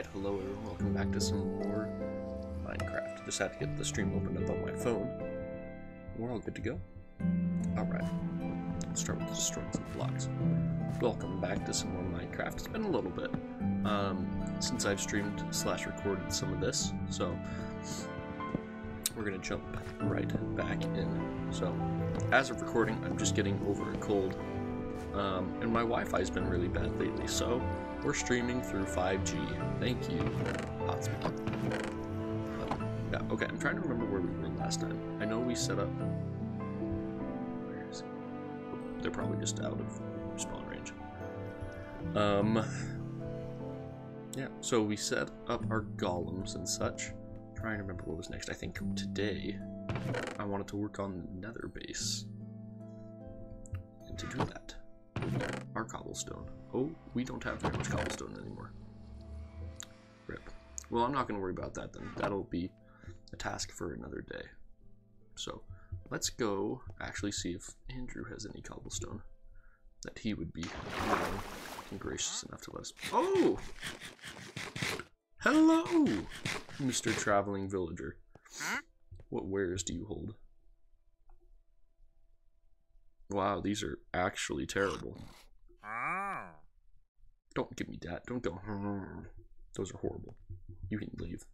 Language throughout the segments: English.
Alright, hello everyone, welcome back to some more Minecraft. Just had to get the stream opened up on my phone. We're all good to go. Alright, let's start with destroying some blocks. Welcome back to some more Minecraft. It's been a little bit um, since I've streamed slash recorded some of this, so we're gonna jump right back in. So, as of recording, I'm just getting over a cold, um, and my Wi-Fi's been really bad lately, so we're streaming through 5G. Thank you, hotspot. Yeah, okay, I'm trying to remember where we were last time. I know we set up... Where is it? They're probably just out of spawn range. Um... Yeah, so we set up our golems and such. trying to remember what was next. I think today I wanted to work on nether base. And to do that, our cobblestone. Oh, we don't have very much cobblestone anymore. Rip. Well, I'm not going to worry about that then. That'll be a task for another day. So, let's go actually see if Andrew has any cobblestone that he would be willing and gracious enough to let us. Oh! Hello, Mr. Traveling Villager. What wares do you hold? Wow, these are actually terrible. Ah. Don't give me that. Don't go. Those are horrible. You can leave.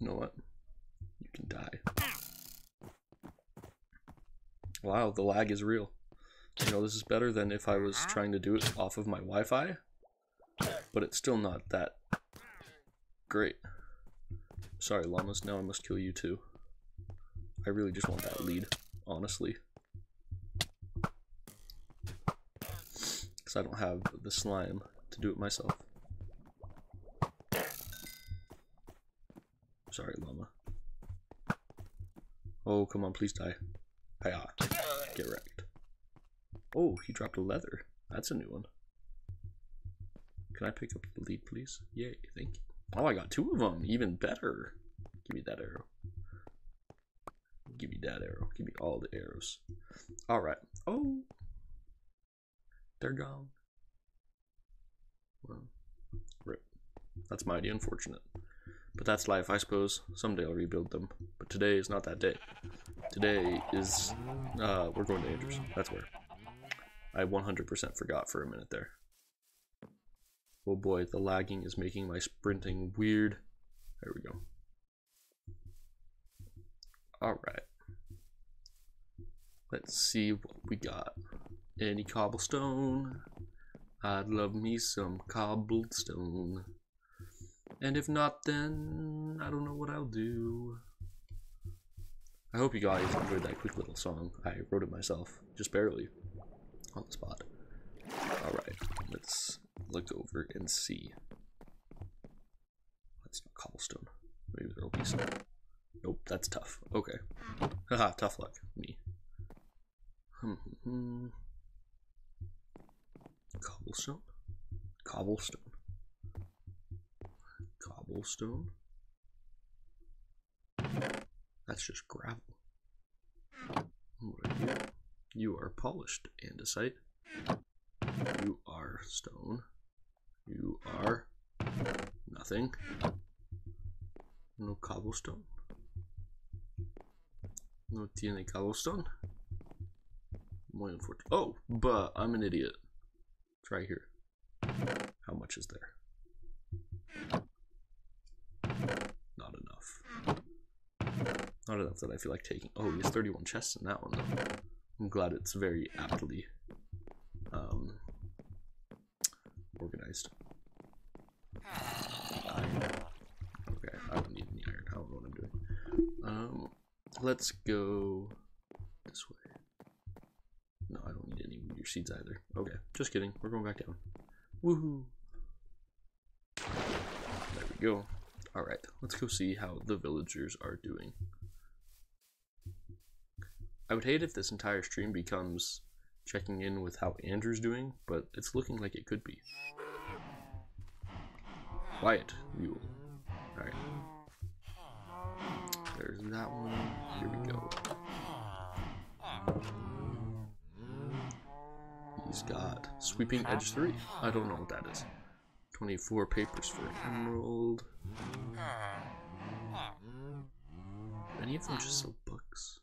You know what? You can die. Wow, the lag is real. You know, this is better than if I was trying to do it off of my Wi-Fi. But it's still not that great. Sorry, llamas. Now I must kill you too. I really just want that lead, honestly. I don't have the slime to do it myself. Sorry, llama. Oh, come on, please die. Hiya. Ah, get wrecked. Oh, he dropped a leather. That's a new one. Can I pick up the lead, please? Yay, thank you. Oh, I got two of them. Even better. Give me that arrow. Give me that arrow. Give me all the arrows. Alright. Oh. They're gone. Well, rip. That's mighty unfortunate. But that's life, I suppose. Someday I'll rebuild them. But today is not that day. Today is, uh, we're going to Andrews. That's where. I 100% forgot for a minute there. Oh boy, the lagging is making my sprinting weird. There we go. Alright. Let's see what we got. Any cobblestone? I'd love me some cobblestone. And if not, then I don't know what I'll do. I hope you guys enjoyed that quick little song. I wrote it myself, just barely, on the spot. Alright, let's look over and see. That's not cobblestone. Maybe there'll be some. Nope, that's tough. Okay. Haha, tough luck. Me. Hmm, hmm, hmm. Cobblestone? Cobblestone. Cobblestone? That's just gravel. What are you? You are polished andesite. You are stone. You are nothing. No cobblestone. No tiene cobblestone. Oh, but I'm an idiot. Right here. How much is there? Not enough. Not enough that I feel like taking. Oh, he has 31 chests in that one. I'm glad it's very aptly um, organized. Iron. Okay, I don't need any iron. I don't know what I'm doing. Um, let's go this way. No, I don't need any of your seeds either. Okay, just kidding. We're going back down. Woohoo! There we go. Alright, let's go see how the villagers are doing. I would hate if this entire stream becomes checking in with how Andrew's doing, but it's looking like it could be. Quiet, mule. Alright. There's that one. Here we go. Got sweeping edge 3. I don't know what that is. 24 papers for emerald. Any of them just sell books?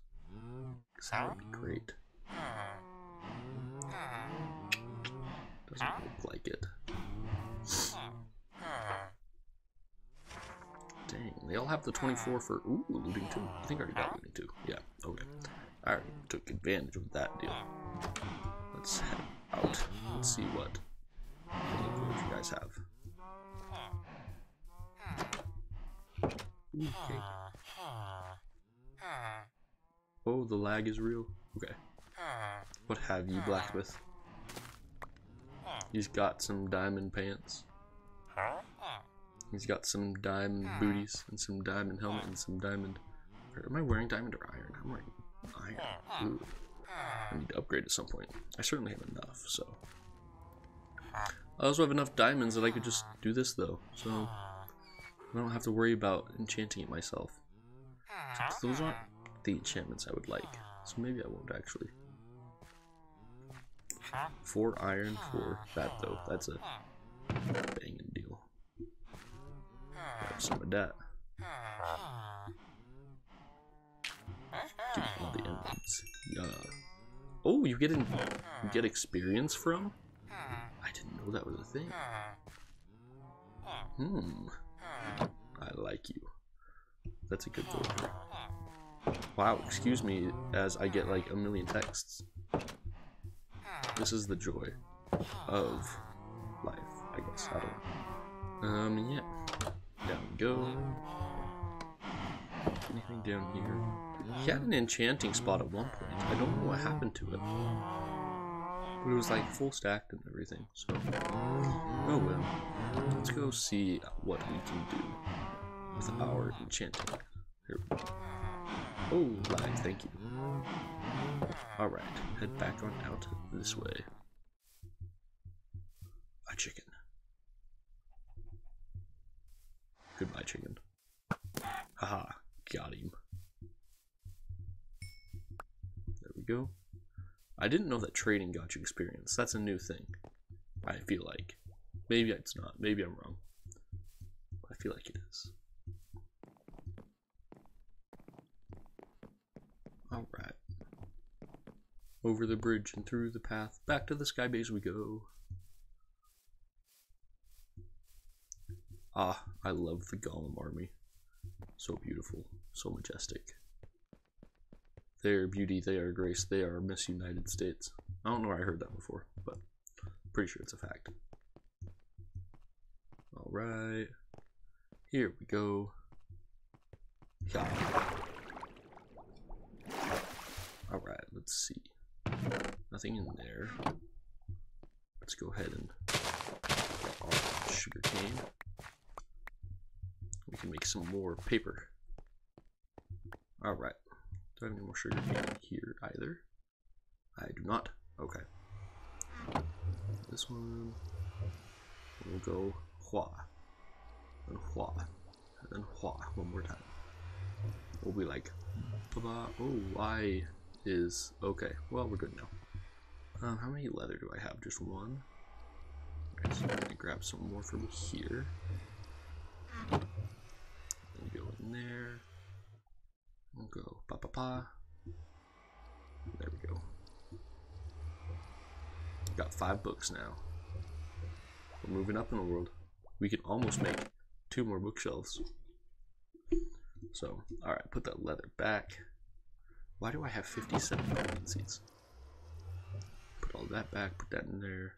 Because that would be great. Doesn't look like it. Dang, they all have the 24 for, ooh, looting 2. I think I already got looting 2. Yeah, okay. I already took advantage of that deal. Let's see what you guys have. Okay. Oh, the lag is real. Okay. What have you, blacksmith? He's got some diamond pants. He's got some diamond booties and some diamond helmet and some diamond. Am I wearing diamond or iron? I'm wearing iron. Ooh. I need to upgrade at some point. I certainly have enough, so. I also have enough diamonds that I could just do this though, so I don't have to worry about enchanting it myself. those aren't the enchantments I would like, so maybe I won't actually. Four iron for that though, that's a banging deal. Grab some of that. All the emeralds. Yeah. Oh, you get in, you get experience from? I didn't know that was a thing. Hmm. I like you. That's a good villager. Wow, excuse me as I get like a million texts. This is the joy of life, I guess. I don't know. Um, yeah. Down we go. Anything down here? He had an enchanting spot at one point. I don't know what happened to it. But it was like full stacked and everything, so. Oh well. Let's go see what we can do with our enchanting. Here we go. Oh, lag, thank you. Alright, head back on out this way. A chicken. Goodbye, chicken. Haha, got him. There we go. I didn't know that trading got you experience. That's a new thing. I feel like. Maybe it's not. Maybe I'm wrong. I feel like it is. Alright. Over the bridge and through the path. Back to the sky base we go. Ah, I love the Golem army. So beautiful. So majestic. They are beauty, they are grace, they are Miss United States. I don't know where I heard that before, but pretty sure it's a fact. Alright. Here we go. Yeah. Alright, let's see. Nothing in there. Let's go ahead and get our sugar cane. We can make some more paper. Alright. Do I have any more sugar cane here either? I do not. Okay. This one. We'll go Hua. Then Hua. And then Hua one more time. We'll be like, ba -ba. oh, I is, okay, well, we're good now. Um, how many leather do I have? Just one? Okay, so I'm gonna grab some more from here. And go in there. We'll go pa pa pa. There we go. Got five books now. We're moving up in the world. We can almost make two more bookshelves. So, alright, put that leather back. Why do I have 57 pumpkin seeds? Put all that back, put that in there.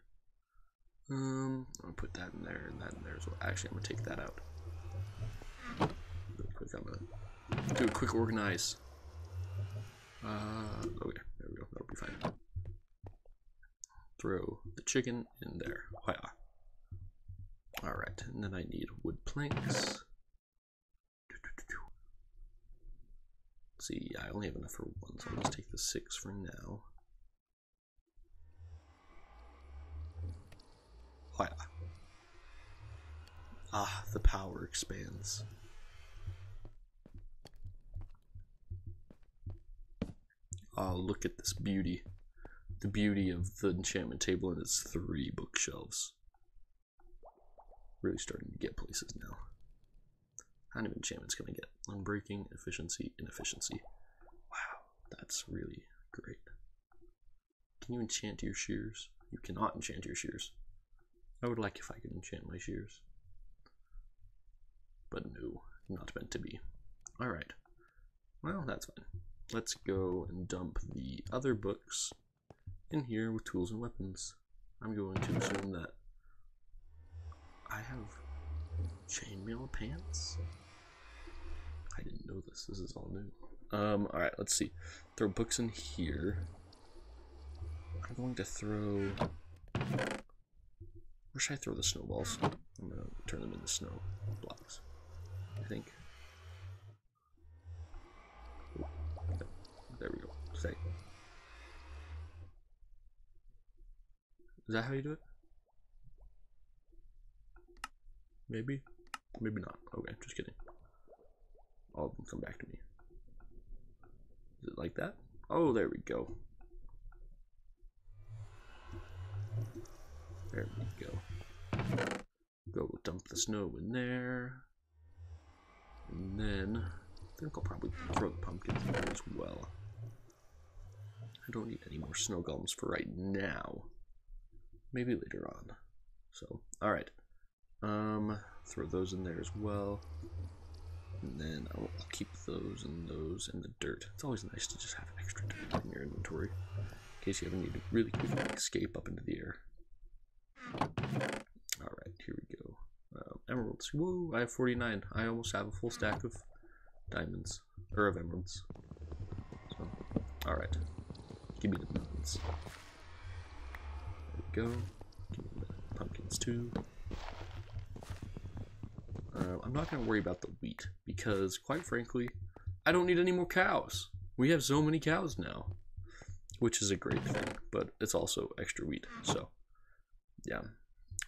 Um, I'm gonna put that in there and that in there as well. Actually, I'm gonna take that out. Really quick, I'm gonna do a quick organize. Uh, okay, there we go. That'll be fine. Throw the chicken in there. Hiya. Alright, and then I need wood planks. see, I only have enough for one, so I'll just take the six for now. Hiya. Ah, the power expands. Oh, look at this beauty. The beauty of the enchantment table and its three bookshelves. really starting to get places now. How many enchantments can I get? Unbreaking, efficiency, inefficiency. Wow, that's really great. Can you enchant your shears? You cannot enchant your shears. I would like if I could enchant my shears. But no, not meant to be. Alright. Well, that's fine. Let's go and dump the other books in here with tools and weapons. I'm going to assume that I have chainmail pants. I didn't know this. This is all new. Um, alright, let's see. Throw books in here. I'm going to throw... Where should I throw the snowballs? I'm going to turn them into snow blocks. I think. There we go. Say. Is that how you do it? Maybe? Maybe not. Okay, just kidding. All of them come back to me. Is it like that? Oh, there we go. There we go. Go dump the snow in there. And then I think I'll probably throw the pumpkins in there as well. I don't need any more snow golems for right now. Maybe later on. So, alright. Um, throw those in there as well. And then I'll, keep those and those in the dirt. It's always nice to just have extra dirt in your inventory. In case you ever need to really escape up into the air. Alright, here we go. Uh, emeralds. Whoa, I have 49. I almost have a full stack of diamonds. Or of emeralds. So, alright. Give me the diamonds. There we go. Give me the pumpkins too. Uh, I'm not going to worry about the wheat because, quite frankly, I don't need any more cows. We have so many cows now, which is a great thing, but it's also extra wheat. So, yeah.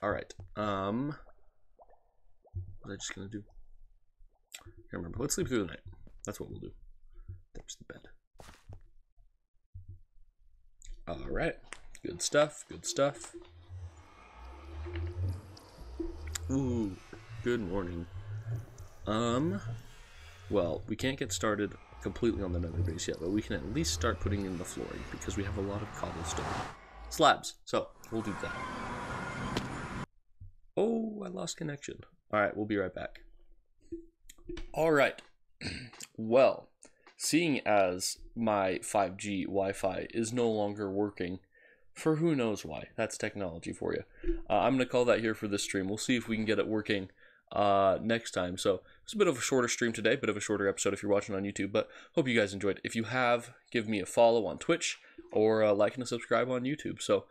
All right. Um, what was I just going to do? I remember. Let's sleep through the night. That's what we'll do. There's the bed. All right. Good stuff. Good stuff. Ooh. Good morning. Um, well, we can't get started completely on the nether base yet, but we can at least start putting in the flooring because we have a lot of cobblestone slabs. So, we'll do that. Oh, I lost connection. All right, we'll be right back. All right. well, seeing as my 5G Wi-Fi is no longer working, for who knows why. That's technology for you. Uh, I'm going to call that here for this stream. We'll see if we can get it working uh, next time. So it's a bit of a shorter stream today, bit of a shorter episode if you're watching on YouTube, but hope you guys enjoyed. If you have, give me a follow on Twitch or uh, like and a subscribe on YouTube. So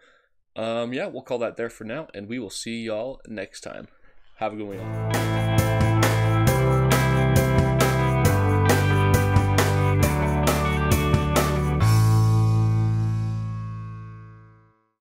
um, yeah, we'll call that there for now, and we will see y'all next time. Have a good one.